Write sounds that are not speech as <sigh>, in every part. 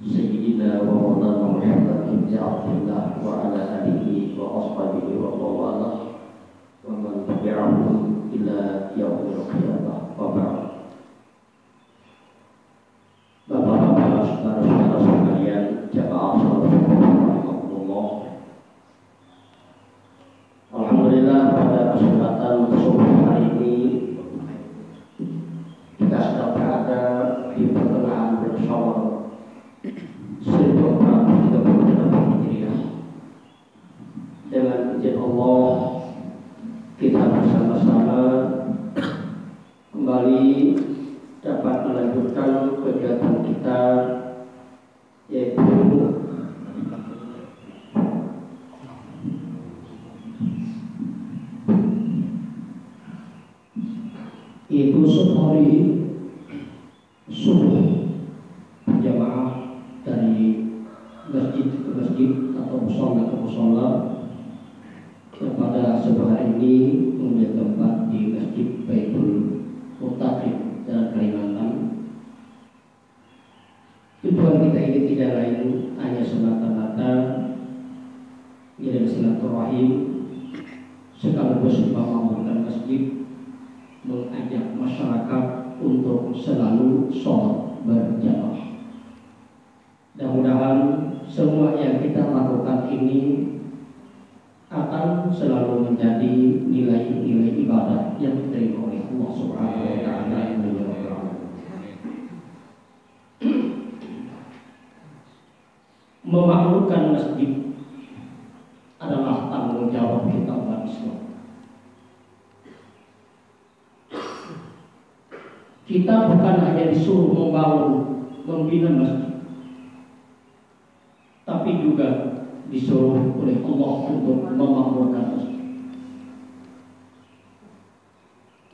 سيدنا ومولانا محمد بن عبد الله وعلى آله وأصحابه ومن ومن تبعهم إلى يوم القيامة وبعد itu sehari subuh Memakmurkan masjid adalah tanggung jawab kita umat Islam. Kita bukan hanya disuruh membangun, membina masjid, tapi juga disuruh oleh Allah untuk memakmurkan masjid.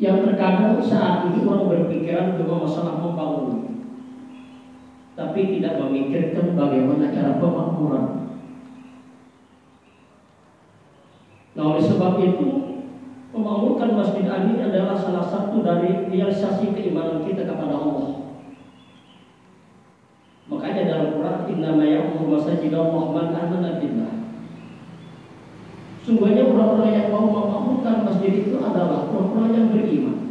Yang terkadang saat ini orang berpikiran cuma masalah membangun, tapi tidak memikirkan bagaimana cara pemakmuran. Nah oleh sebab itu memakmurkan masjid ini adalah salah satu dari realisasi keimanan kita kepada Allah. Makanya dalam Quran innama ya'muru masajidallah man amana billah. Sungguhnya orang-orang yang mau memakmurkan masjid itu adalah orang-orang yang beriman.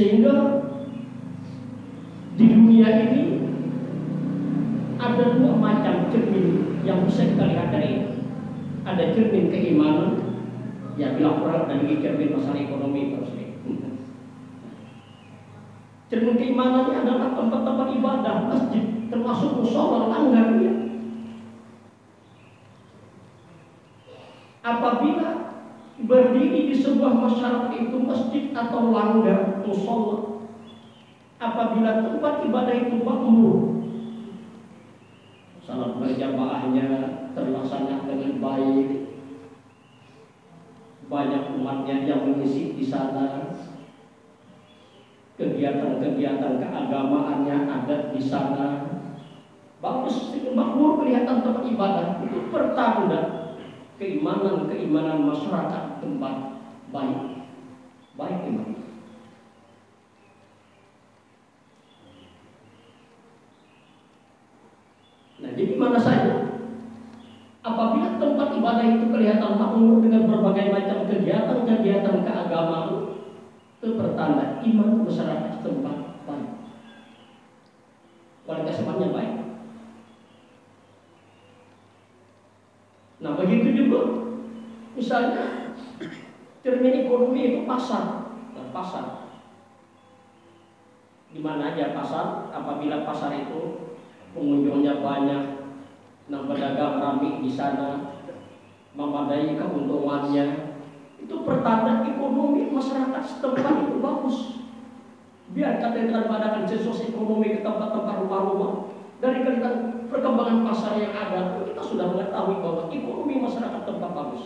Sehingga di dunia ini ada dua macam cermin yang bisa kita lihat dari ini. Ada cermin keimanan, ya bilang orang dari cermin masalah ekonomi terus Cermin keimanan ini adalah tempat-tempat ibadah, masjid, termasuk musola, langgarnya. Apabila berdiri di sebuah masyarakat itu masjid atau langgar, musola, apabila tempat ibadah itu makmur, salat berjamaahnya terlaksana dengan baik, banyak umatnya yang mengisi di sana, kegiatan-kegiatan keagamaannya ada di sana. Bagus, makmur kelihatan tempat ibadah itu pertanda keimanan-keimanan masyarakat tempat baik. Baik iman. Nah, jadi mana saja apabila ibadah itu kelihatan makmur dengan berbagai macam kegiatan-kegiatan keagamaan itu pertanda iman masyarakat setempat baik. Kualitas imannya baik. Nah begitu juga misalnya cermin ekonomi itu pasar, nah, pasar. Di mana aja pasar? Apabila pasar itu pengunjungnya banyak, nah pedagang ramai di sana, memadai keuntungannya, itu pertanda ekonomi masyarakat setempat itu bagus. Biar kata yang mengadakan sensus ekonomi ke tempat-tempat rumah-rumah dari kelihatan perkembangan pasar yang ada, kita sudah mengetahui bahwa ekonomi masyarakat tempat bagus.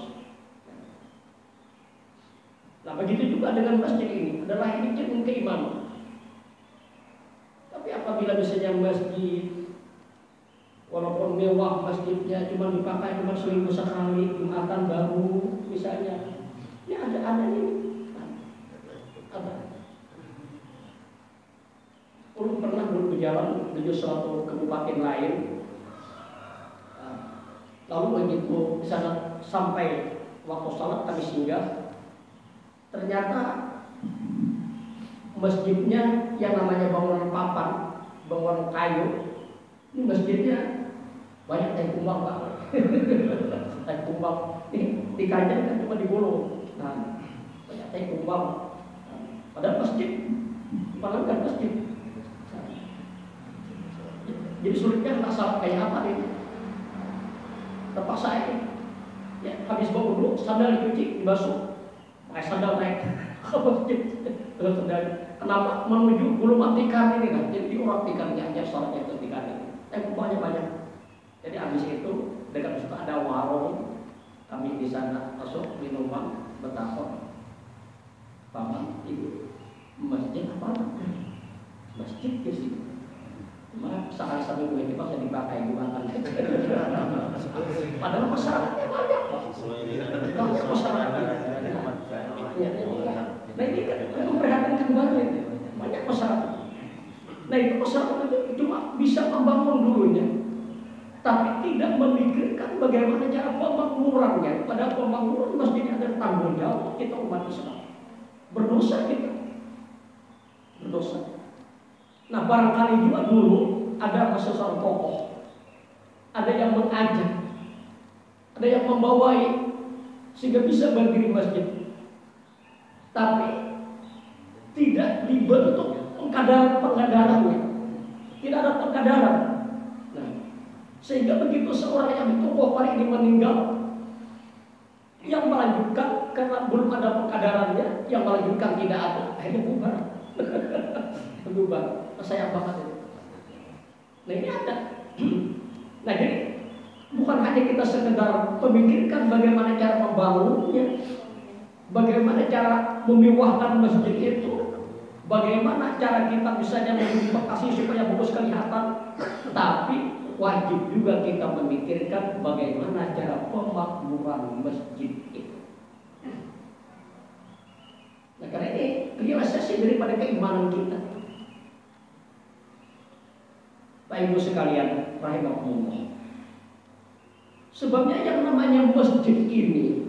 Nah begitu juga dengan masjid ini adalah ini cermin keimanan. Tapi apabila misalnya masjid walaupun mewah masjidnya cuma dipakai cuma seminggu sekali jumatan baru misalnya Ya ada ada ini. Ada. belum pernah berjalan menuju suatu kabupaten lain. Lalu begitu di sana sampai waktu sholat kami singgah, ternyata masjidnya yang namanya bangunan papan, bangunan kayu, ini masjidnya banyak teh kumbang pak, <laughs> teh kumbang ini di kajian kan cuma digulung, nah banyak teh kumbang, nah, padahal masjid, padahal kan masjid. Jadi sulitnya tak salah kayak apa nih? Terpaksa ini, ya habis bawa dulu sandal dicuci, dibasuh, pakai sandal naik <laughs> ke masjid. Kenapa menuju bulu matikan ini kan? Jadi orang tikannya aja sholatnya itu ini. Eh banyak banyak. Jadi habis itu dekat situ ada warung. Kami di sana masuk minuman betapa Bapak Ibu masjid apa? Masjid di sini. Cuma sekali satu dua ini bisa dipakai gunakan. Padahal masyarakatnya banyak. Banyak. Ya, Nah ini kan memperhatikan baru. Banyak masyarakat. Nah itu masyarakat itu cuma bisa membangun dulunya. Tapi tidak memikirkan bagaimana cara pemakmurannya. Pada pemakmuran mestinya ada tanggung jawab kita umat Islam. Berdosa kita. Berdosa. Nah barangkali juga dulu ada seseorang tokoh. Ada yang mengajak. Ada yang membawai. Sehingga bisa berdiri masjid tapi tidak dibentuk pengkadaran pengkadarannya tidak ada pengkadaran sehingga begitu seorang yang tokoh paling ini meninggal yang melanjutkan karena belum ada pengkadarannya yang melanjutkan tidak ada akhirnya bubar <laughs> bubar saya banget itu nah ini ada <clears throat> nah jadi bukan hanya kita sekedar memikirkan bagaimana cara membangunnya Bagaimana cara memewahkan masjid itu? Bagaimana cara kita misalnya memodifikasi supaya bagus kelihatan? Tapi wajib juga kita memikirkan bagaimana cara pemakmuran masjid itu. Nah karena ini realisasi daripada keimanan kita. Pak Ibu sekalian, rahimahumullah. Sebabnya yang namanya masjid ini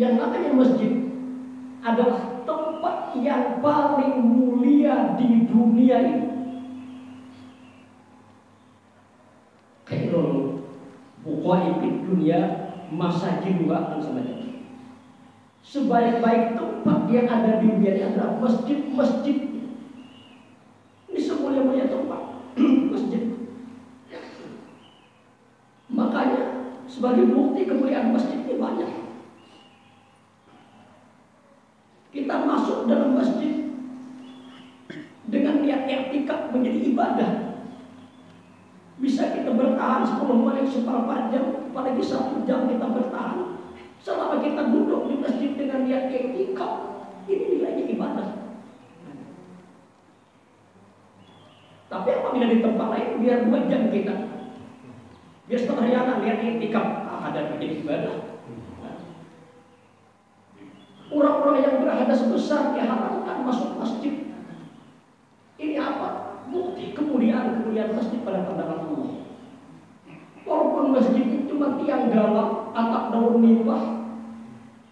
Yang namanya masjid adalah yang paling mulia di dunia ini. Khairul buqa'i dunia masa juga akan semacam Sebaik-baik tempat yang ada di dunia ini adalah masjid-masjid. Ini semulia-mulia tempat masjid. Makanya sebagai bukti kemuliaan masjid ini banyak. Kita masuk dalam masjid dengan niat i'tikaf menjadi ibadah. Bisa kita bertahan 10 menit, seperempat jam, apalagi satu jam kita bertahan. Selama kita duduk di masjid dengan niat i'tikaf, ini nilainya ibadah. Tapi apabila di tempat lain biar dua jam kita, biar setengah hari lihat i'tikaf, ah, ada menjadi ibadah. Orang-orang yang berhadas besar diharamkan masuk masjid. Ini apa? Bukti kemuliaan-kemuliaan masjid pada pandangan Allah. Walaupun masjid itu cuma tiang galak, atap daun limbah,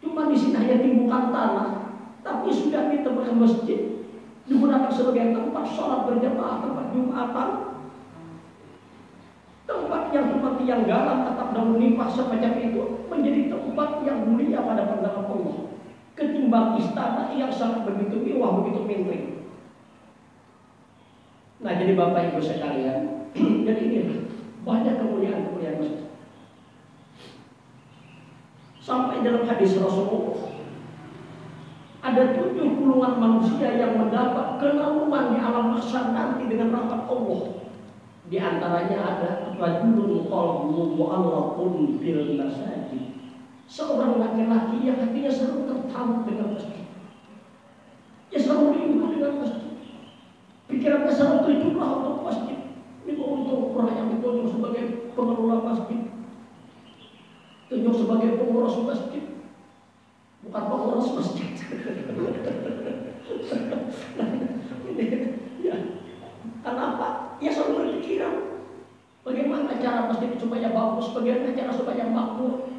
cuma di sini hanya timbukan tanah, tapi sudah ditemukan masjid digunakan sebagai tempat sholat berjamaah, tempat jumatan, tempat yang cuma tiang galak, atap daun limbah semacam itu menjadi tempat yang mulia pada pandangan Allah ketimbang istana yang sangat begitu mewah, begitu mimpin. Nah, jadi Bapak Ibu sekalian, <clears throat> jadi ini banyak kemuliaan-kemuliaan masjid. Sampai dalam hadis Rasulullah ada tujuh puluhan manusia yang mendapat kenaungan di alam mahsyar nanti dengan rahmat Allah. Di antaranya ada rajulun qalbu mu'allaqun bil masajid Seorang laki-laki yang hatinya selalu tertarik dengan masjid. Ya selalu rindu dengan masjid. Pikirannya selalu terjumlah untuk masjid itu untuk orang yang ditunjuk sebagai pengelola masjid? Tunjuk sebagai pengurus masjid? Bukan pengurus masjid. Ya. kenapa? ya selalu berpikiran. Bagaimana cara masjid supaya bagus? Bagaimana cara supaya makmur?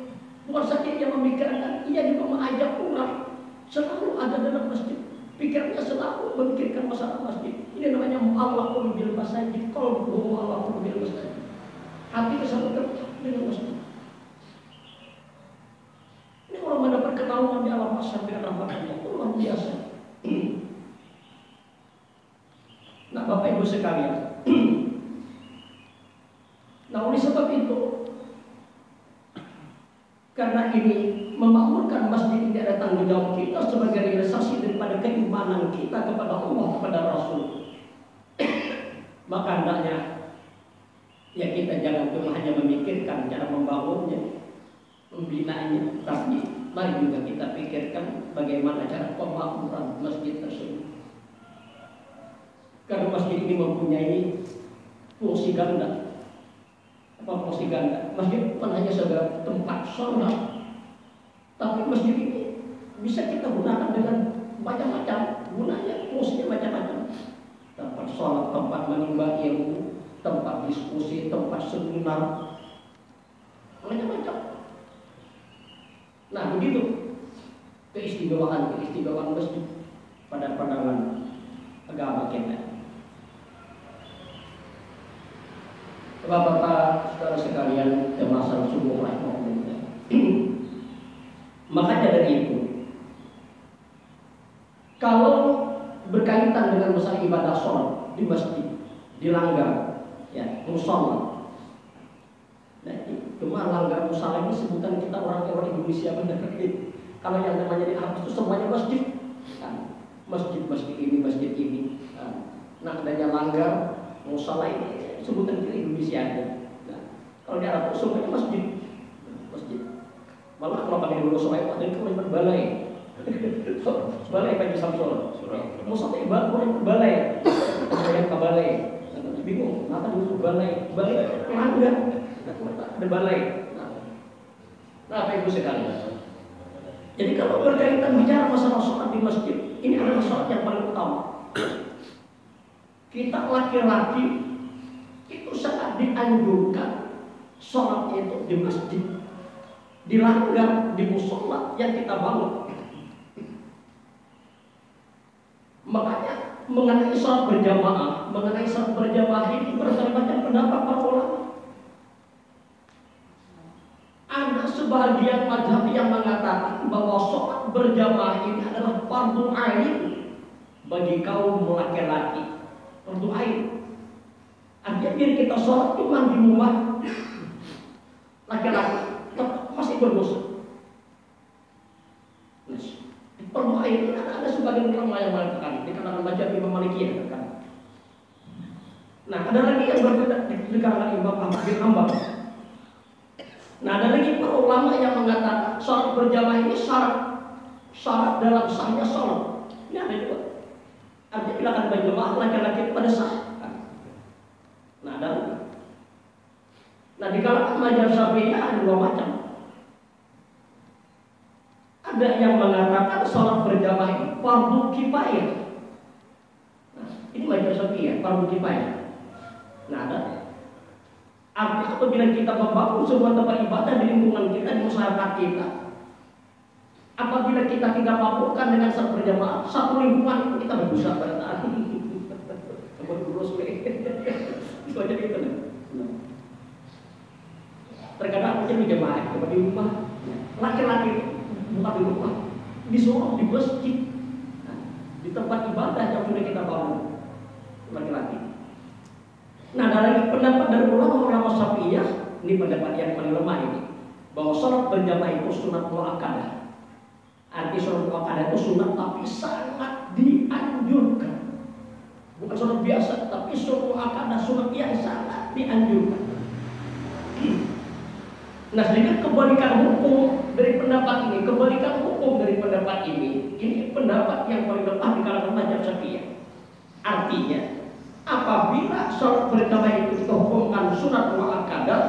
Bukan saja yang memikirkan ia juga mengajak orang selalu ada dalam masjid. Pikirannya selalu memikirkan masalah masjid. Ini namanya Allah bil. Kalau Allah bil masjid. Hati selalu tertarik dengan masjid. Ini orang mendapat ketahuan di alam masjid dengan rahmat Allah. Itu luar biasa. Nah Bapak Ibu sekalian. Nah oleh sebab itu karena ini memakmurkan masjid ini ada tanggung jawab kita sebagai realisasi daripada keimanan kita kepada Allah kepada Rasul. Maka hendaknya ya kita jangan cuma hanya memikirkan cara membangunnya, membinanya, tapi mari juga kita pikirkan bagaimana cara pemakmuran masjid tersebut. Karena masjid ini mempunyai fungsi ganda apa masjid ganda masjid bukan hanya sebagai tempat sholat tapi masjid ini bisa kita gunakan dengan macam-macam gunanya fungsinya macam-macam. Tempat sholat tempat menimba ilmu tempat diskusi tempat seminar. Macam-macam. Nah begitu. Keistimewaan keistimewaan masjid pada pandangan agama kita. Bapak-bapak, saudara sekalian, jemaah subuh rahimahullah. <clears throat> Makanya dari itu, kalau berkaitan dengan masalah ibadah sholat di masjid, di langgar, ya, musola. Nah, cuma langgar musola ini sebutan kita orang-orang Indonesia benar. Kalau yang namanya di Arab itu semuanya masjid, kan? masjid, masjid ini, masjid ini. Nah, adanya langgar, musola ini sebutan kita Indonesia aja. Nah, kalau di Arab semuanya masjid, masjid. Malah kalau pakai dulu sholat ada itu cuma balai. <laughs> balai bagi Samsul. Musa itu balai balai. Yang ke balai. Bingung, kenapa dulu balai? Balai pelanggan. Ada balai. Nah, apa ibu sekali? Jadi kalau berkaitan bicara masalah sholat di masjid, ini adalah sholat yang paling utama. Kita laki-laki itu sangat dianjurkan sholatnya itu di masjid dilanggar di musola yang kita bangun. Makanya mengenai sholat berjamaah mengenai sholat berjamaah ini macam pendapat para ulama. Ada sebagian madhab yang mengatakan bahwa sholat berjamaah ini adalah fardu ain bagi kaum laki-laki. Fardu ain. Artinya kita sholat cuma di rumah. Laki-laki masih berdosa. Perlu air ini ada, ada sebagian ulama yang mengatakan di kalangan baca Imam Maliki ya kan. Nah ada lagi yang berbeda di kalangan Imam Ahmad bin Hambal. Nah ada lagi para ulama yang mengatakan sholat berjamaah ini syarat syarat dalam sahnya sholat. Ini ada juga. Artinya bila akan berjamaah laki-laki pada sah Nah, ada Nah, di kalangan majelis Syafi'i ada dua macam. Ada yang mengatakan sholat berjamaah itu fardu kifayah. Nah, ini majelis Syafi'i ya, fardu kifayah. Nah, ada. Artinya apabila kita membangun sebuah tempat ibadah di lingkungan kita, di masyarakat kita, apabila kita tidak mampukan dengan sholat berjamaah, satu lingkungan itu kita berdosa bertahan. Berurus itu aja gitu terkadang mungkin jemaah di rumah laki-laki bukan di rumah disuruh di masjid. Nah, di tempat ibadah yang sudah kita bangun. Laki-laki nah lagi pendapat dari ulama-ulama Syafi'iyah ini pendapat yang paling lemah ini bahwa sholat berjamaah itu sunat muakkadah arti sholat muakkadah itu sunat tapi sangat dianjurkan. Bukan sholat biasa, tapi sholat akadah sholat yang sangat dianjurkan. Nah, sedikit kebalikan hukum dari pendapat ini, kebalikan hukum dari pendapat ini, ini pendapat yang paling lemah di kalangan mazhab Syafi'iyah. Artinya, apabila sholat berjamaah itu dihukumkan sunat muakkadah,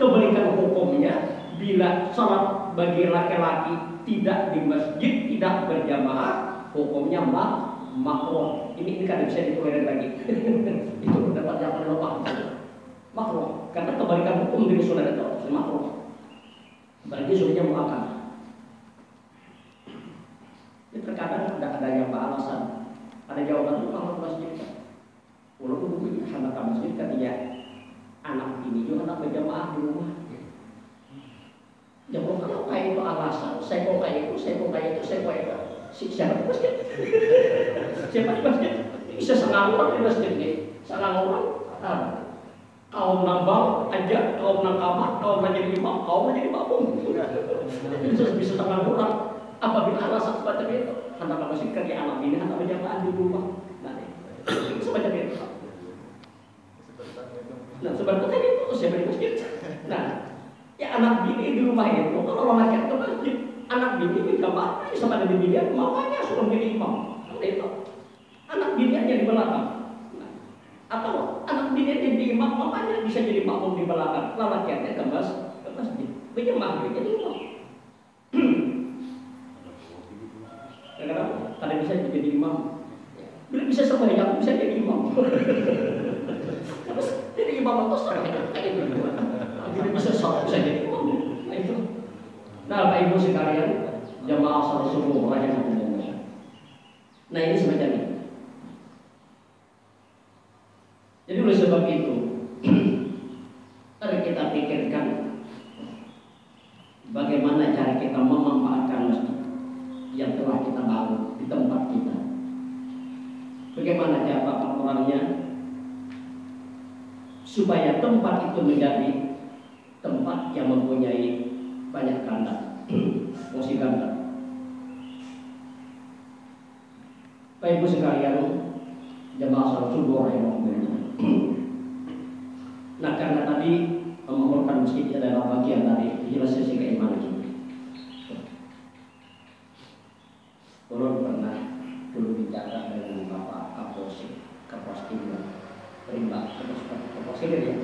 kebalikan hukumnya bila sholat bagi laki-laki tidak di masjid, tidak berjamaah, hukumnya mak makro ini ini kan bisa ditolerir lagi <laughs> itu pendapat yang paling lemah makro karena kebalikan hukum dari sunnah itu makruh. Berarti suruhnya muakkad. Ini terkadang ada ada yang alasan, ada jawaban itu kalau masjid. Walaupun begini, anak masjid kan ya anak ini juga anak berjamaah di rumah. Ya kalau kayak itu alasan, saya kok kayak itu, saya kok kayak itu, saya kok itu. Siapa di masjid? Siapa di masjid? Bisa setengah orang di masjid ini, setengah orang. Kaum nambang aja, kaum nangkamat, kaum menjadi imam, kaum menjadi makmum. Bisa bisa setengah orang. Apabila alasan semacam itu, hendak masjid kerja anak ini, hendak berjamaah di rumah. Nah, semacam itu. Nah, sebenarnya itu siapa di masjid? Nah, ya anak bini di rumah itu kalau laki ke masjid anak bini minta maaf sama ada bini dia mamanya suruh jadi imam kan itu anak bini aja di belakang nah, atau anak aja jadi imam mamanya bisa jadi makmum di belakang lelakiannya ke mas ke masjid berjemaah dia jadi imam <clears throat> Kenapa? Karena bisa jadi imam. Bila bisa sembahyang bisa jadi imam. <laughs> Terus jadi imam itu sembahyang kayak gitu. Bila bisa sholat bisa jadi imam. Nah itu. Nah, Pak Ibu sekalian, jamaah salat subuh rahimahumullah. Nah, ini semacam ini. Sebab itu, <clears throat> mari kita pikirkan bagaimana cara kita memanfaatkan masjid yang telah kita bangun di tempat kita. Bagaimana cara orangnya supaya tempat itu menjadi tempat yang mempunyai banyak kandang, <clears throat> fungsi kandang. Baik ibu sekalian, jemaah salat subuh rahimahullah. <clears throat> Nah karena tadi memohonkan masjid adalah bagian dari jelas sisi keimanan kita. Belum pernah dulu bicara dengan Bapak Kapolsek, Kapolsek Rimba, Kapolsek ya,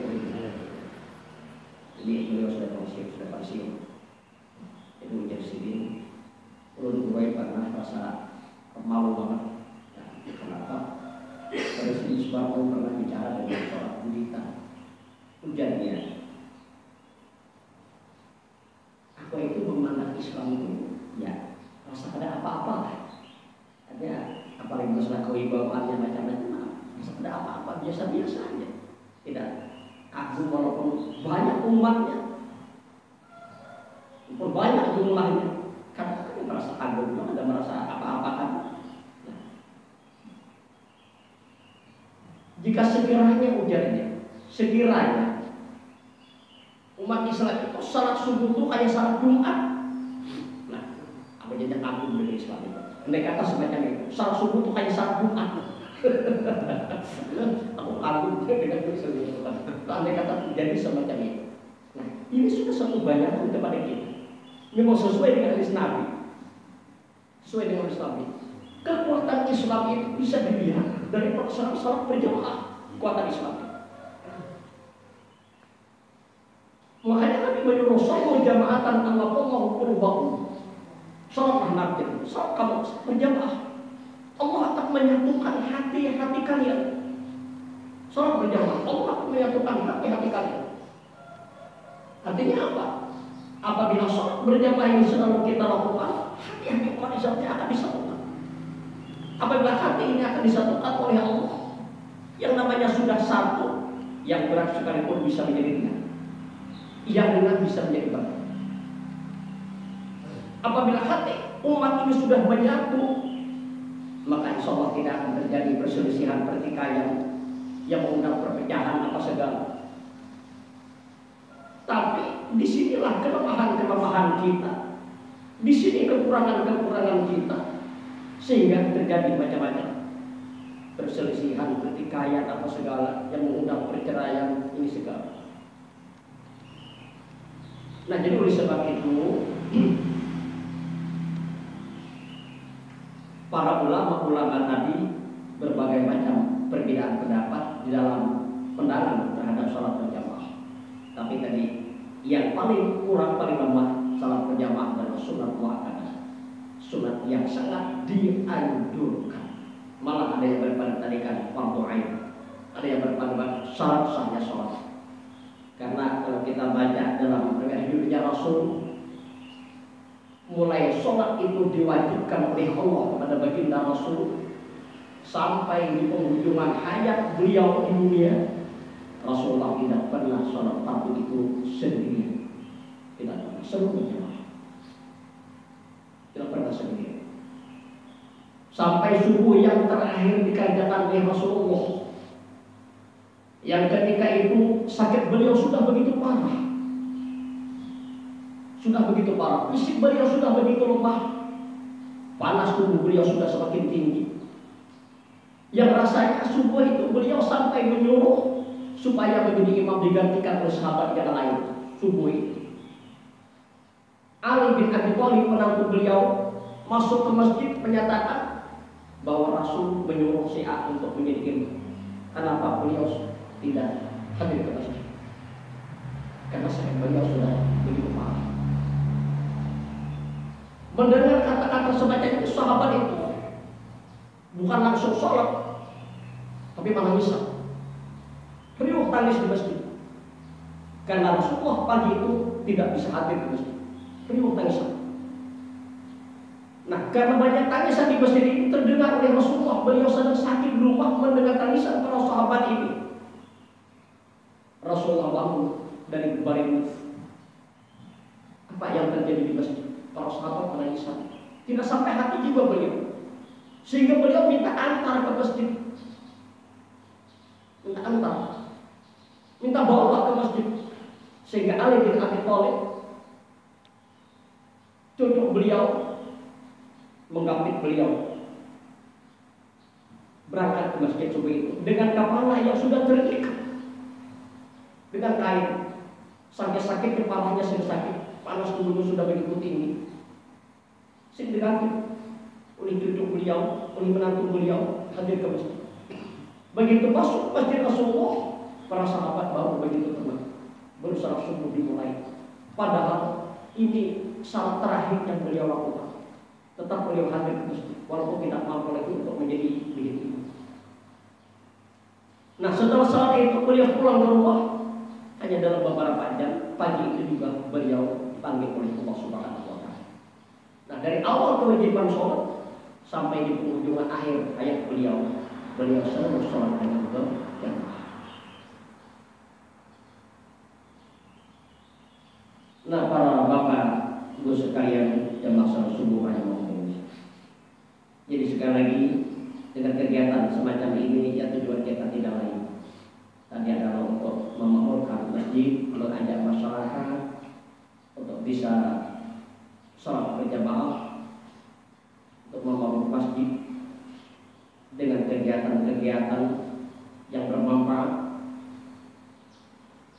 jadi beliau sudah pensiun, sudah pensiun itu menjadi sidin ulun gue pernah merasa malu banget. Nah, kenapa? Pada sini sebab pernah bicara dengan seorang pendeta ujarnya aku itu memandang Islam itu? Ya rasa ada apa-apa ada apalagi masalah kewibawaannya macam-macam rasa ada apa-apa biasa-biasa aja. Tidak agung walaupun banyak umatnya. Walaupun banyak jumlahnya. Karena kan merasa agung ada merasa apa-apa kan? Nah. jika sekiranya ujarnya sekiranya umat Islam itu salat subuh itu kayak salat Jumat. Nah apa jadi agung dari Islam itu? Mereka kata semacam itu salat subuh itu kayak salat Jumat. <laughs> Aku kagum dengan itu andai kata jadi semacam itu. Nah ini sudah satu banyak kepada kita. Memang sesuai dengan hadis Nabi. Sesuai dengan hadis Nabi. Kekuatan Islam itu bisa dilihat dari pelaksanaan salat berjamaah. Kekuatan Islam makanya Nabi menyuruh sholat jamaatan Allah Allah kurbahu sholatlah nabi. Sholat kamu berjamaah. Allah akan menyatukan hati-hati kalian. Sholat berjamaah. Allah akan menyatukan hati-hati kalian. Artinya apa? Apabila sholat berjamaah ini selalu kita lakukan hati-hati Islam akan disatukan. Apabila hati ini akan disatukan oleh Allah yang namanya sudah satu yang berat sekalipun bisa menjadi ringan yang ringan bisa menjadi berat apabila hati umat ini sudah menyatu maka insya Allah tidak akan terjadi perselisihan pertikaian yang mengundang perpecahan apa segala. Tapi di sinilah kelemahan-kelemahan kita. Di sini kekurangan-kekurangan kita sehingga terjadi macam-macam. Perselisihan, pertikaian apa segala yang mengundang perceraian ini segala. Nah jadi oleh sebab itu <clears throat> para ulama-ulama tadi berbagai macam perbedaan pendapat di dalam pandangan terhadap sholat berjamaah. Tapi tadi yang paling kurang paling lemah sholat berjamaah adalah sunat muakkadah, sunat yang sangat dianjurkan. Malah ada yang berpendapat tadi kan fardu ain, ada yang berpendapat syarat sahnya sholat. Karena kalau kita baca dalam riwayat Rasul, mulai sholat itu diwajibkan oleh Allah kepada baginda Rasul sampai di penghujungan hayat beliau di dunia. Rasulullah tidak pernah sholat tabu itu sendiri tidak pernah seluruhnya tidak pernah sendiri sampai subuh yang terakhir dikerjakan oleh Rasulullah yang ketika itu sakit beliau sudah begitu parah. Sudah begitu parah. Fisik beliau sudah begitu lemah. Panas tubuh beliau sudah semakin tinggi. Yang rasanya subuh itu beliau sampai menyuruh supaya menjadi imam digantikan oleh sahabat yang lain. Subuh itu. Ali bin Abi Thalib menantu beliau masuk ke masjid menyatakan bahwa Rasul menyuruh si A untuk menjadi imam. Kenapa beliau tidak hadir ke masjid karena sakit beliau sudah begitu parah mendengar kata-kata semacam itu sahabat itu. Bukan langsung sholat tapi malah bisa riuh tangis di masjid. Karena Rasulullah pagi itu tidak bisa hadir di masjid. Riuh tangis. Nah, karena banyak tangisan di masjid ini terdengar oleh Rasulullah, beliau sedang sakit di rumah mendengar tangisan para sahabat ini. Rasulullah bangun dari baring. Apa yang terjadi di masjid sahabat menangis tidak sampai hati juga beliau. Sehingga beliau minta antar ke masjid. Minta antar. Minta bawa ke masjid. Sehingga Ali bin Abi Thalib cucu beliau menggapit beliau. Berangkat ke masjid subuh itu dengan kepala yang sudah terikat. Dengan kain. Sampai sakit kepalanya sudah sakit, panas tubuhnya sudah begitu tinggi. Sing diganti oleh cucu beliau, oleh menantu beliau hadir ke masjid. Begitu masuk masjid Rasulullah, para sahabat baru begitu tenang. Baru salat subuh dimulai. Padahal ini salat terakhir yang beliau lakukan. Tetap beliau hadir ke masjid, walaupun tidak mampu lagi untuk menjadi milik Nah setelah saat itu beliau pulang ke rumah hanya dalam beberapa jam pagi itu juga beliau dipanggil oleh Allah Subhanahu wa taala. Nah, dari awal kewajiban sholat sampai di penghujung akhir ayat beliau, beliau selalu sholat dengan berjamaah. Nah, para bapak, ibu sekalian yang masalah subuh hanya ngomong. Jadi sekali lagi dengan kegiatan semacam ini ya tujuan kita tidak lain tadi adalah untuk memakmurkan masjid, mengajak masyarakat bisa sholat berjamaah, untuk membangun masjid dengan kegiatan-kegiatan yang bermanfaat.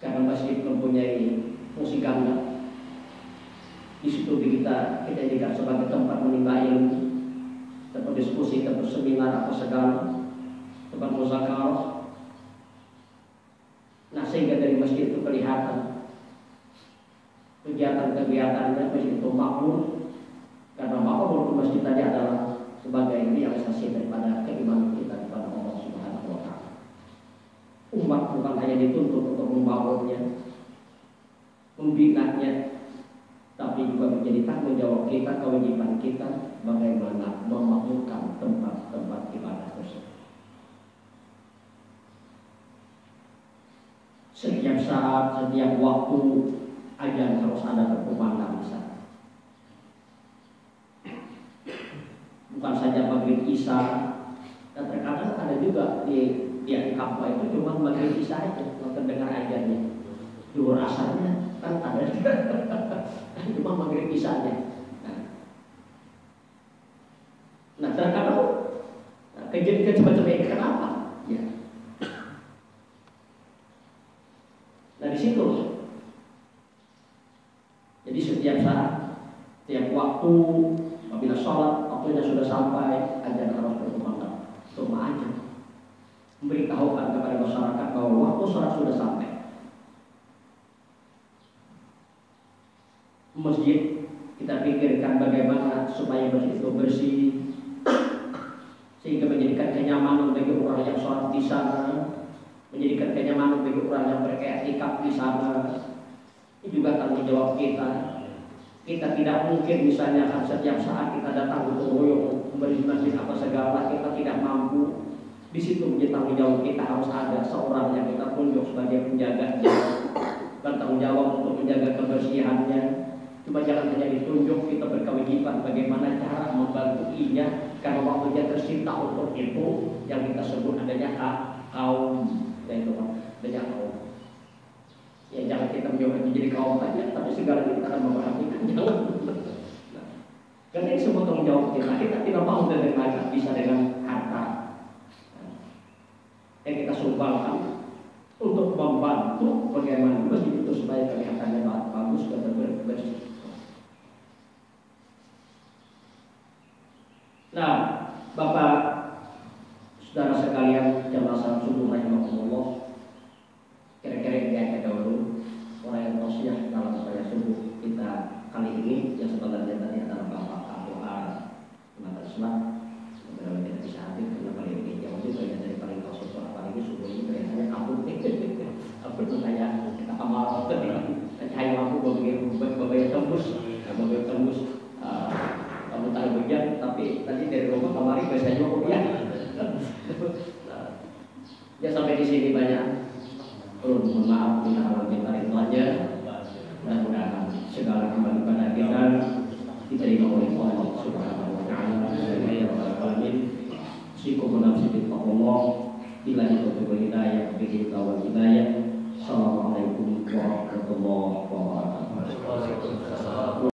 Karena masjid mempunyai fungsi ganda. Di situ kita kita jadikan sebagai tempat menimba ilmu tempat diskusi tempat seminar atau segala tempat muzakarah. Nah sehingga dari masjid itu kelihatan kegiatan-kegiatannya masjid itu makmur karena makmur masjid tadi adalah sebagai realisasi daripada keimanan kita kepada Allah Subhanahu wa taala. Umat bukan hanya dituntut untuk membangunnya, membinanya, tapi juga menjadi tanggung jawab kita, kewajiban kita bagaimana memakmurkan tempat-tempat ibadah tersebut. Setiap saat, setiap waktu aja harus ada berkumandang di. Bukan saja maghrib isya, dan terkadang ada juga di di kampung itu cuma maghrib isya aja, kalau terdengar ajarnya. Dua rasanya kan ada <laughs> cuma maghrib isya aja. Nah, nah terkadang nah, kejadian semacam ini kenapa? Ya, dari situ. Jadi setiap saat, setiap waktu, apabila sholat, waktunya sudah sampai, ajar harus berkumandang. Cuma aja. Memberitahukan kepada masyarakat bahwa waktu sholat sudah sampai. Masjid, kita pikirkan bagaimana supaya masjid itu bersih, sehingga menjadikan kenyamanan bagi orang yang sholat di sana, menjadikan kenyamanan bagi orang yang berketikaf di sana. Ini juga tanggung jawab kita. Kita tidak mungkin misalnya kan setiap saat kita datang untuk royong memberi masjid apa segala kita tidak mampu. Di situ menjadi tanggung jawab kita harus ada seorang yang kita tunjuk sebagai penjaganya, bertanggung jawab untuk menjaga kebersihannya. Cuma jangan hanya ditunjuk, kita berkewajiban bagaimana cara membantu ia karena waktu dia tercipta untuk itu yang kita sebut adanya kaum, yaitu adanya kaum. Ya jangan kita mencoba menjadi kaum saja, tapi segala kita akan memperhatikan. <laughs> Jangan. Karena ini semua tanggung jawab kita. Kita tidak mau dengan bisa dengan harta yang kita sumbangkan untuk membantu bagaimana masjid itu supaya kelihatannya bagus dan bersih. Nah, Bapak Saudara sekalian jamaah subuh rahimahullah